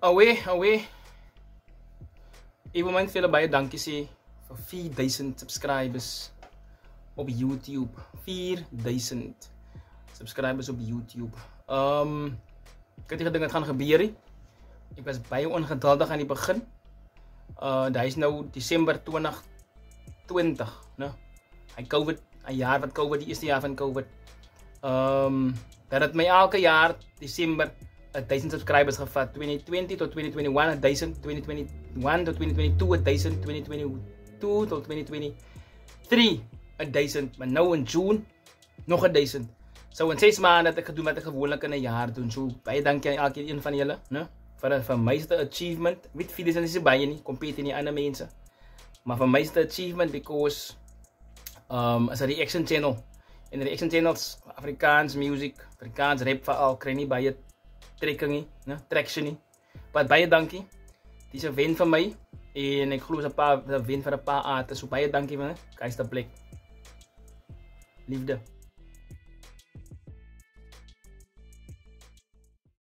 Away, away. Net vir julle baie dankie sê vir 4000 subscribers op YouTube. 4000 subscribers op YouTube. Um ek het nie gedink dit gaan gebeur. Ek was baie ongeduldig aan die begin. Uh daai is nou Desember 2020, né? Hy COVID, 'n jaar wat COVID, die eerste jaar van COVID. Um dat het my elke jaar Desember 1000 subscribers gevat. 2020 tot 2021 1000 2021 tot 2022 1000 2022 tot 2023 1000 maar nou in June nog 1000 so in 6 maande het ek gedoen wat ek gewoonlik in 'n jaar doen. So baie dankie aan elkeen een van julle né? Vir vir my se achievement. Weet vir dis is baie nie compete nie ander mense. Maar vir my se achievement because um as 'n reaction channel. En reaction channels Afrikaans music Afrikaans rap veral kry nie baie trekking nie, né? Traction nie. Baie baie dankie. Dis 'n wen vir my en ek glo 'n paar wen vir 'n paar artes. So baie dankie man. Guys, the black. Liefde.